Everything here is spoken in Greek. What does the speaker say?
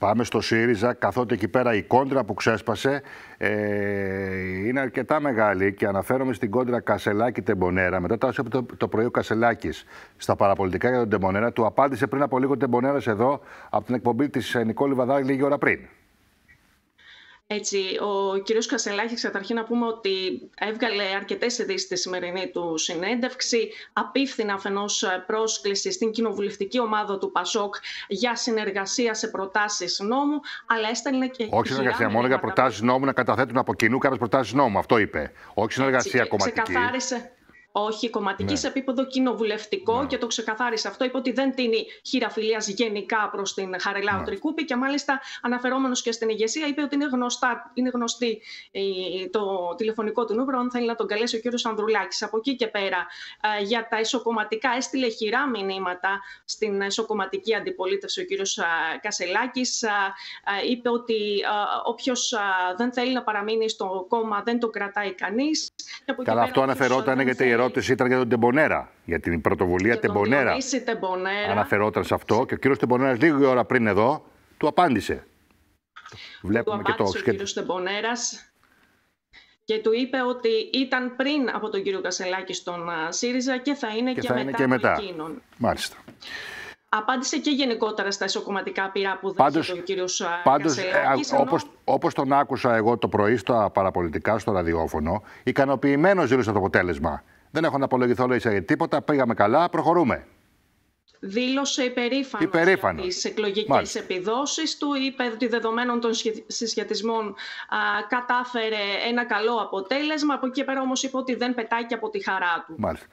Πάμε στο ΣΥΡΙΖΑ, καθότι εκεί πέρα η κόντρα που ξέσπασε ε, είναι αρκετά μεγάλη και αναφέρομαι στην κόντρα Κασελάκη-Τεμπονέρα. Μετά τα το, το πρωί ο Κασελάκης στα παραπολιτικά για τον Τεμπονέρα, του απάντησε πριν από λίγο Τεμπονέρας εδώ από την εκπομπή της Νικόλη Βαδάρη λίγη ώρα πριν. Έτσι, ο κύριος Κασελάκης, καταρχήν να πούμε ότι έβγαλε αρκετές ειδήσεις στη σημερινή του συνέντευξη, απίφθηνα αφενός πρόσκληση στην κοινοβουλευτική ομάδα του ΠΑΣΟΚ για συνεργασία σε προτάσεις νόμου, αλλά έστελνε και... Όχι συνεργασία, μόνο για προτάσεις νόμου να καταθέτουν από κοινού κάποιες προτάσεις νόμου, αυτό είπε. Όχι συνεργασία Έτσι, κομματική. Ξεκαθάρισε, όχι κομματικής ναι. σε επίπεδο κοινοβουλευτικό ναι. και το ξεκαθάρισε αυτό. Είπε ότι δεν τίνει χειραφιλία γενικά προς την Χαριλάου ναι. Τρικούπη και μάλιστα αναφερόμενος και στην ηγεσία είπε ότι είναι, γνωστά, είναι γνωστή το τηλεφωνικό του νούμερο, αν θέλει να τον καλέσει ο κ. Ανδρουλάκης. Από εκεί και πέρα ε, για τα ισοκομματικά έστειλε χειρά μηνύματα στην ισοκομματική αντιπολίτευση ο κ. Κασελάκης. Ε, είπε ότι όποιος δεν θέλει να παραμείνει στο κόμμα δεν το κρατάει κανείς. Καλά, αυτό αναφερόταν γιατί η ερώτηση ήταν για τον Τεμπονέρα, για την πρωτοβουλία για Τεμπονέρα. Τεμπονέρα. Αναφερόταν σε αυτό και ο κύριος Τεμπονέρας λίγη ώρα πριν εδώ του απάντησε. Βλέπουμε του και το. Ο κύριος Τεμπονέρας και του είπε ότι ήταν πριν από τον κύριο Κασελάκη στον ΣΥΡΙΖΑ και θα είναι και, και, θα μετά, είναι και μετά. Εκείνον. Μάλιστα. Απάντησε και γενικότερα στα ισοκομματικά πειρά που δέχεται ο κύριος πάντως, Κασελάκης. Ε, όπως, όπως τον άκουσα εγώ το πρωί στα παραπολιτικά, στο ραδιόφωνο, ικανοποιημένος δήλωσε το αποτέλεσμα. Δεν έχω να απολογηθώ λέει σε τίποτα. Πήγαμε καλά, προχωρούμε. Δήλωσε υπερήφανος Υπερήφανος. για τις εκλογικές επιδόσεις του. Είπε ότι δεδομένων των συσχετισμών α, κατάφερε ένα καλό αποτέλεσμα. Από εκεί πέρα όμως είπε ότι δεν πετάει και από τη χαρά του. Μάλιστα.